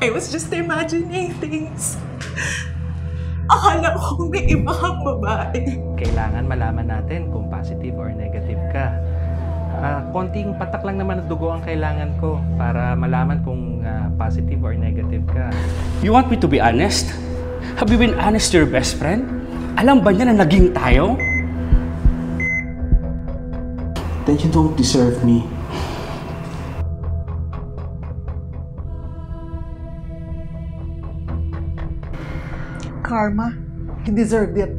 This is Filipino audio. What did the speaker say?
I was just imagining things. Akala ko may iba kang babae. Kailangan malaman natin kung positive or negative ka. Ah, konting patak lang naman ng dugo ang kailangan ko para malaman kung ah, positive or negative ka. You want me to be honest? Have you been honest to your best friend? Alam ba niya na naging tayo? Then you don't deserve me. Karma, he deserved it.